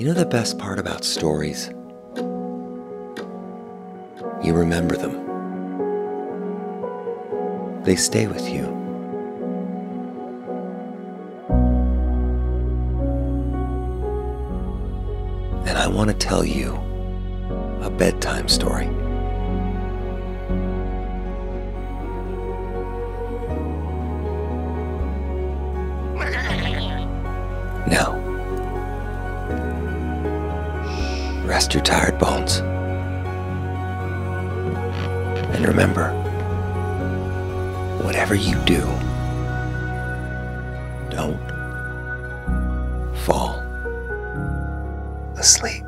You know the best part about stories? You remember them. They stay with you. And I want to tell you a bedtime story. Now, rest your tired bones. And remember, whatever you do, don't fall asleep.